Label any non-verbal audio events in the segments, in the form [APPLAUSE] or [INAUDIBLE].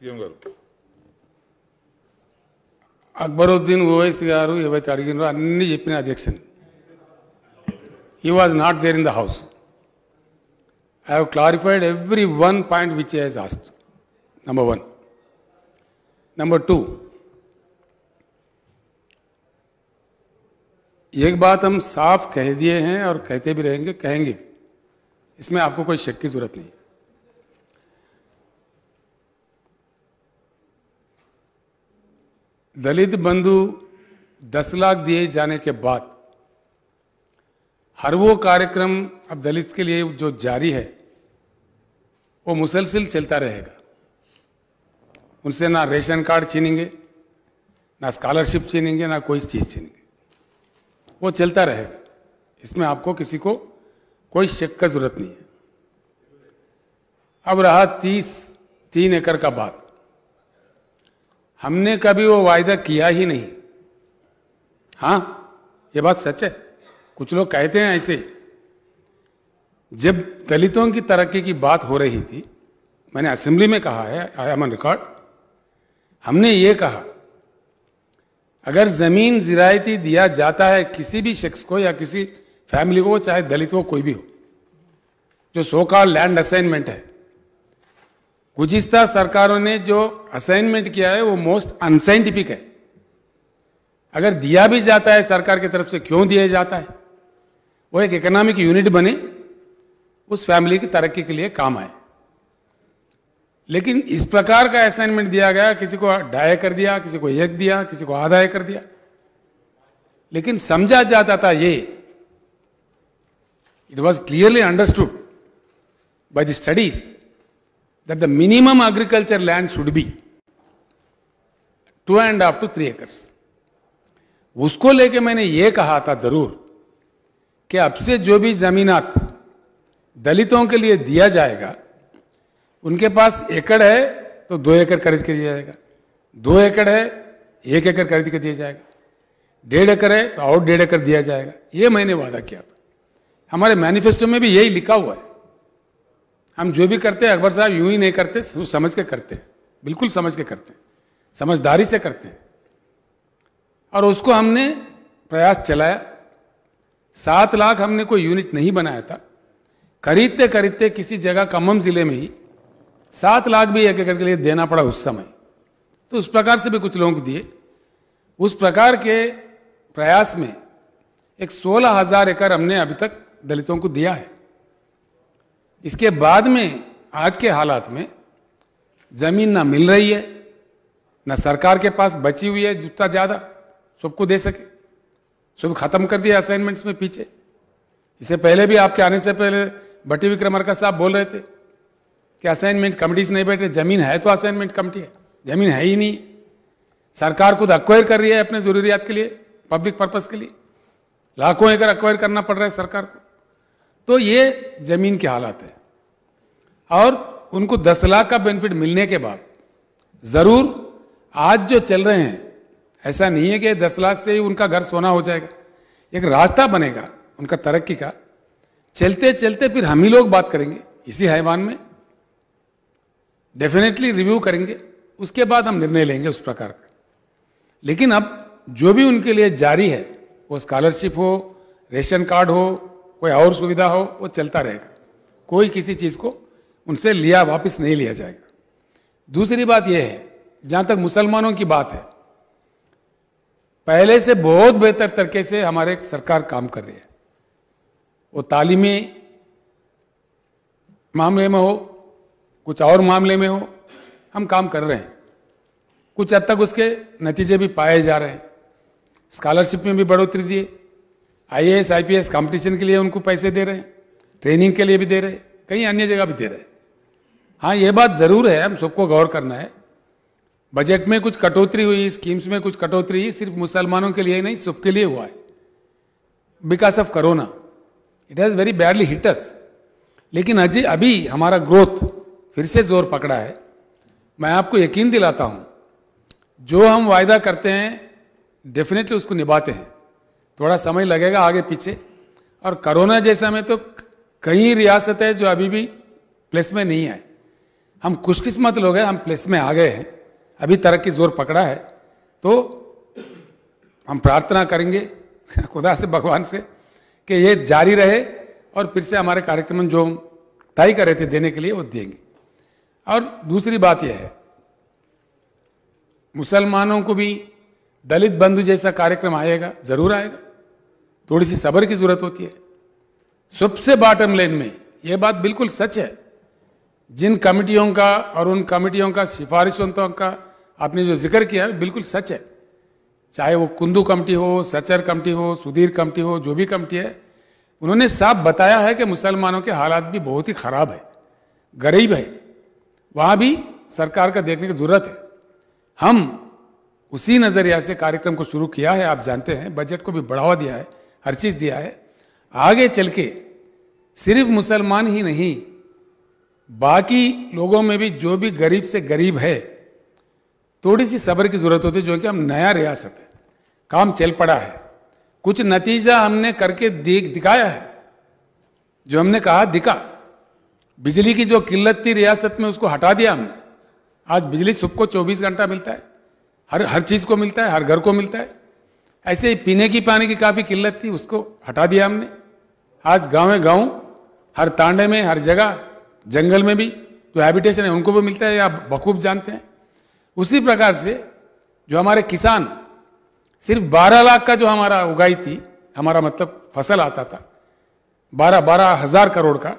CM గారు అక్బరుద్దీన్ ఓవైసీ గారు ఏవైతే అడిగినారో అన్నీ చెప్పిన అధ్యక్షని he was not there in the house I have clarified every one point which he's asked number one number two एक बात हम साफ कह दिए हैं और कहते भी रहेंगे कहेंगे भी इसमें आपको कोई शक की जरूरत नहीं दलित बंधु दस लाख दिए जाने के बाद हर वो कार्यक्रम अब दलित के लिए जो जारी है, वो मुसलसिल चलता रहेगा। उनसे ना रेशन कार्ड छीनेंगे, ना स्कॉलरशिप छीनेंगे, ना कोई चीज़ छीनेंगे। वो चलता रहेगा। इसमें आपको किसी को कोई शक का ज़रूरत नहीं है। अब रहा तीस, तीन एकड़ का बात। हमने कभी वो वायदा किया ही नहीं। हाँ ये बात सच है। कुछ लोग कहते हैं ऐसे। जब दलितों की तरक्की की बात हो रही थी, मैंने असेंबली में कहा है, आई एम रिकॉर्ड, हमने ये कहा, अगर ज़मीन जिरायती दिया जाता है किसी भी शख्स को या किसी फैमिली को चाहे दलित हो, कोई भी हो, जो सो कॉल लैंड असाइनमेंट है गुजिस्ता सरकारों ने जो असाइनमेंट किया है, वो मोस्ट अनसाइंटिफिक है। अगर दिया भी जाता है सरकार की तरफ़ से, क्यों दिया जाता है? वो एक इकोनॉमिक यूनिट बने, उस फैमिली की तरक्की के लिए काम आए। लेकिन इस प्रकार का असाइनमेंट दिया गया, किसी को ढाई कर दिया, किसी को एक दिया, किसी को आधा कर दिया। लेकिन समझा जाता था ये it was clearly understood by the studies that the minimum agriculture land should be and a half to three acres. उसको लेके मैंने ये कहा था ज़रूर कि अब से जो भी जमीनात दलितों के लिए दिया जाएगा, उनके पास एकड़ है तो दो एकड़ खरीद के दिया जाएगा, दो एकड़ है, एक एकड़ खरीद के दिया जाएगा, डेढ़ एकड़ है तो और डेढ़ एकड़ दिया जाएगा। ये मैंने वादा किया था। हमारे मैनिफेस्टो में भी यही लिखा हुआ है। हम जो भी करते हैं, अकबर साहब यूँ ही नहीं करते समझ के करते हैं। बिल्कुल समझ के करते हैं। समझदारी से करते हैं। और उसको हमने प्रयास चलाया। सात लाख हमने कोई यूनिट नहीं बनाया था। खरीदते खरीदते किसी जगह कमम ज़िले में ही सात लाख भी एक एकड़ के लिए देना पड़ा उस समय। तो उस प्रकार से भी कुछ लोगों को दिए। उस प्रकार के प्रयास में एक सोलह हज़ार एकड़ हमने अभी तक दलितों को दिया है। इसके बाद में, आज के हालात में, ज़मीन ना मिल रही है, ना सरकार के पास बची हुई है जितना ज़्यादा सबको दे सके। सब खत्म कर दिया असाइनमेंट्स में पीछे। इससे पहले भी आपके आने से पहले बटी विक्रमार्का साहब बोल रहे थे कि असाइनमेंट कमिटीज नहीं बैठे, ज़मीन है तो असाइनमेंट कमिटी है। ज़मीन है ही नहीं। सरकार खुद अक्वायर कर रही है अपने जरूरियात के लिए पब्लिक पर्पज के लिए। लाखों एकड़ अक्वायर करना पड़ रहा है सरकार को। तो ये ज़मीन के हालात है। और उनको दस लाख का बेनिफिट मिलने के बाद ज़रूर आज जो चल रहे हैं, ऐसा नहीं है कि दस लाख से ही उनका घर सोना हो जाएगा। एक रास्ता बनेगा उनका तरक्की का। चलते चलते फिर हम ही लोग बात करेंगे इसी हैवान में। डेफिनेटली रिव्यू करेंगे, उसके बाद हम निर्णय लेंगे उस प्रकार का। लेकिन अब जो भी उनके लिए जारी है, वो स्कॉलरशिप हो रेशन कार्ड हो कोई और सुविधा हो, वो चलता रहेगा। कोई किसी चीज़ को उनसे लिया, वापस नहीं लिया जाएगा। दूसरी बात यह है, जहाँ तक मुसलमानों की बात है, पहले से बहुत बेहतर तरीके से हमारे सरकार काम कर रही है। वो तालीमी मामले में हो, कुछ और मामले में हो, हम काम कर रहे हैं। कुछ हद तक उसके नतीजे भी पाए जा रहे हैं। स्कॉलरशिप में भी बढ़ोतरी दिए आईएएस आईपीएस कंपटीशन के लिए उनको पैसे दे रहे हैं ट्रेनिंग के लिए भी दे रहे हैं, कहीं अन्य जगह भी दे रहे हैं। हाँ ये बात ज़रूर है, हम सबको गौर करना है। बजट में कुछ कटौती हुई स्कीम्स में कुछ कटौती सिर्फ़ मुसलमानों के लिए नहीं, सबके लिए हुआ है। Because of corona it has very badly hits लेकिन अजय अभी हमारा ग्रोथ फिर से ज़ोर पकड़ा है। मैं आपको यकीन दिलाता हूँ, जो हम वायदा करते हैं डेफिनेटली उसको निभाते हैं। थोड़ा समय लगेगा आगे पीछे। और कोरोना जैसा में तो कई रियासत है जो अभी भी प्लेस में नहीं आए। हम खुशकिस्मत लोग हैं, हम प्लेस में आ गए हैं। अभी तरक्की ज़ोर पकड़ा है। तो हम प्रार्थना करेंगे [LAUGHS] खुदा से, भगवान से, कि ये जारी रहे और फिर से हमारे कार्यक्रम जो हम तय कर रहे थे देने के लिए वो देंगे। और दूसरी बात यह है, मुसलमानों को भी दलित बंधु जैसा कार्यक्रम आएगा, ज़रूर आएगा। थोड़ी सी सब्र की ज़रूरत होती है। सबसे बॉटम लाइन में यह बात बिल्कुल सच है। जिन कमिटियों का और उन कमिटियों का सिफारिशों का आपने जो ज़िक्र किया है, बिल्कुल सच है। चाहे वो कुंदू कमेटी हो, सचर कमेटी हो, सुधीर कमेटी हो, जो भी कमेटी है, उन्होंने साफ़ बताया है कि मुसलमानों के हालात भी बहुत ही खराब है, गरीब है। वहाँ भी सरकार का देखने की ज़रूरत है। हम उसी नज़रिया से कार्यक्रम को शुरू किया है, आप जानते हैं। बजट को भी बढ़ावा दिया है, हर चीज़ दिया है। आगे चल के सिर्फ़ मुसलमान ही नहीं, बाकी लोगों में भी जो भी गरीब से गरीब है, थोड़ी सी सब्र की ज़रूरत होती है, जो कि हम नया रियासत है। काम चल पड़ा है। कुछ नतीजा हमने करके देख, दिखाया है। जो हमने कहा, दिखा। बिजली की जो किल्लत थी रियासत में, उसको हटा दिया हमने। आज बिजली सबको 24 घंटा मिलता है। हर हर चीज़ को मिलता है, हर घर को मिलता है। ऐसे ही पीने की पानी की काफ़ी किल्लत थी, उसको हटा दिया हमने। आज गाँव गाँव, हर तांडे में, हर जगह, जंगल में भी जो हैबिटेशन है, उनको भी मिलता है आप बखूब जानते हैं। उसी प्रकार से जो हमारे किसान, सिर्फ़ 12 लाख का जो हमारा उगाई थी, हमारा मतलब फ़सल आता था, बारह बारह हज़ार करोड़ का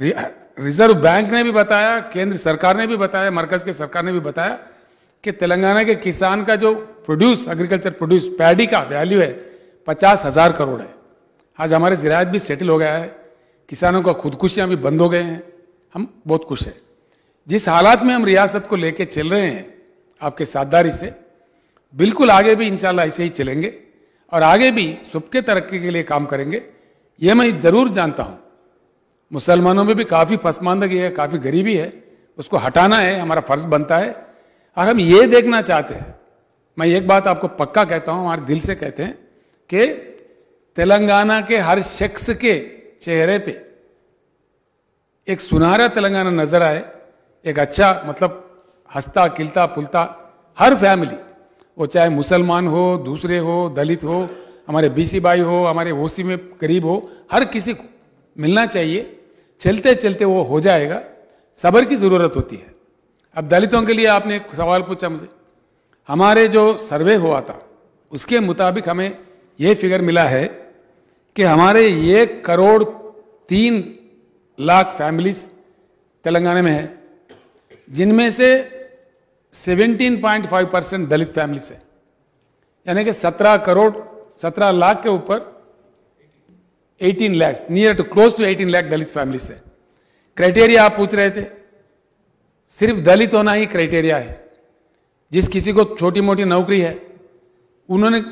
रिज़र्व बैंक ने भी बताया, केंद्र सरकार ने भी बताया, मरकज के सरकार ने भी बताया कि तेलंगाना के किसान का जो प्रोड्यूस एग्रीकल्चर प्रोड्यूस पैडी का वैल्यू है, पचास हज़ार करोड़ है। आज हमारे ज़रात भी सेटल हो गया है। किसानों का खुदकुशियाँ भी बंद हो गए हैं। हम बहुत खुश हैं। जिस हालात में हम रियासत को लेके चल रहे हैं, आपके साझदारी से, बिल्कुल आगे भी इंशाल्लाह ऐसे ही चलेंगे और आगे भी सबके तरक्की के लिए काम करेंगे, ये मैं ज़रूर जानता हूँ। मुसलमानों में भी काफ़ी पसमानदगी है, काफ़ी गरीबी है। उसको हटाना है, हमारा फ़र्ज़ बनता है। और हम ये देखना चाहते हैं, मैं एक बात आपको पक्का कहता हूँ, हमारे दिल से कहते हैं कि तेलंगाना के हर शख्स के चेहरे पे एक सुनहरा तेलंगाना नज़र आए, एक अच्छा मतलब हंसता, खिलता पुलता हर फैमिली, वो चाहे मुसलमान हो, दूसरे हो, दलित हो, हमारे बीसी भाई हो, हमारे ओसी में गरीब हो, हर किसी को मिलना चाहिए। चलते चलते वो हो जाएगा, सबर की ज़रूरत होती है। अब दलितों के लिए आपने एक सवाल पूछा मुझे। हमारे जो सर्वे हुआ था, उसके मुताबिक हमें ये फिगर मिला है कि हमारे एक करोड़ तीन लाख फैमिलीज़ तेलंगाना में है, जिनमें से 17.5 परसेंट दलित फैमिलीज़ है। यानी कि 17 करोड़ 17 लाख के ऊपर 18 lakhs near to close to 18 lakh Dalit family है। क्राइटेरिया आप पूछ रहे थे सिर्फ़ दलित होना ही क्राइटेरिया है। जिस किसी को छोटी मोटी नौकरी है, उन्होंने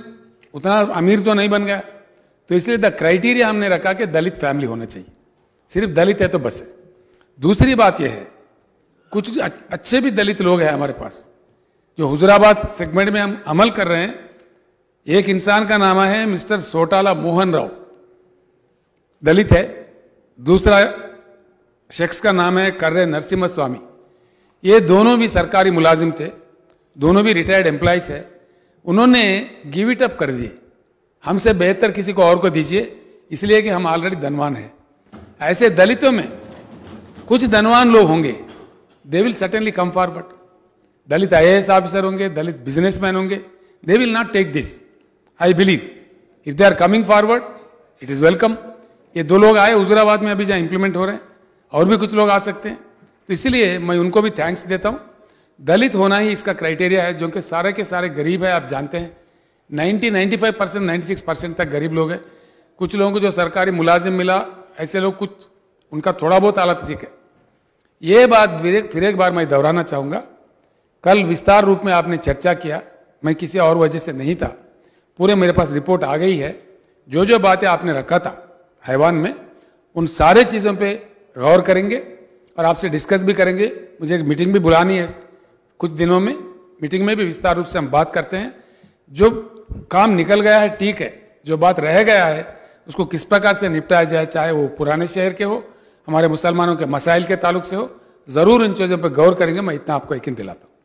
उतना अमीर तो नहीं बन गया। तो इसलिए द क्राइटेरिया हमने रखा कि दलित फैमिली होना चाहिए। सिर्फ़ दलित है तो बस है। दूसरी बात यह है, कुछ अच्छे भी दलित लोग हैं हमारे पास, जो हुजराबाद सेगमेंट में हम अमल कर रहे हैं। एक इंसान का नाम है मिस्टर सोटाला मोहन राव। दलित है। दूसरा शख्स का नाम है कर्रे नरसिम्हा स्वामी। ये दोनों भी सरकारी मुलाजिम थे, दोनों भी रिटायर्ड एम्प्लॉयज़ है। उन्होंने गिव इट अप कर दिए। हमसे बेहतर किसी को और को दीजिए, इसलिए कि हम ऑलरेडी धनवान हैं। ऐसे दलितों में कुछ धनवान लोग होंगे they will certainly come forward Dalit IAS officer होंगे, दलित बिजनेसमैन होंगे they will not take this I believe if they are coming forward it is welcome ये दो लोग आए हुजराबाद में अभी जहाँ इंप्लीमेंट हो रहे हैं, और भी कुछ लोग आ सकते हैं। तो इसलिए मैं उनको भी थैंक्स देता हूँ। दलित होना ही इसका क्राइटेरिया है, जो कि सारे के सारे गरीब है, आप जानते हैं। 90 95 परसेंट, नाइन्टी परसेंट तक गरीब लोग हैं। कुछ लोगों को जो सरकारी मुलाजिम मिला, ऐसे लोग कुछ, उनका थोड़ा बहुत हालत ठीक है। ये बात फिर एक बार मैं दोहराना चाहूँगा। कल विस्तार रूप में आपने चर्चा किया, मैं किसी और वजह से नहीं था। पूरे मेरे पास रिपोर्ट आ गई है। जो जो बातें आपने रखा था, हैवान में, उन सारे चीज़ों पे गौर करेंगे। और आपसे डिस्कस भी करेंगे। मुझे एक मीटिंग भी बुलानी है। कुछ दिनों में मीटिंग में भी विस्तार रूप से हम बात करते हैं। जो काम निकल गया है, ठीक है। जो बात रह गया है, उसको किस प्रकार से निपटाया जाए, चाहे वो पुराने शहर के हो, हमारे मुसलमानों के मसाइल के ताल्लुक से हो, ज़रूर इन चीज़ों पर गौर करेंगे। मैं इतना आपको यकीन दिलाता हूँ।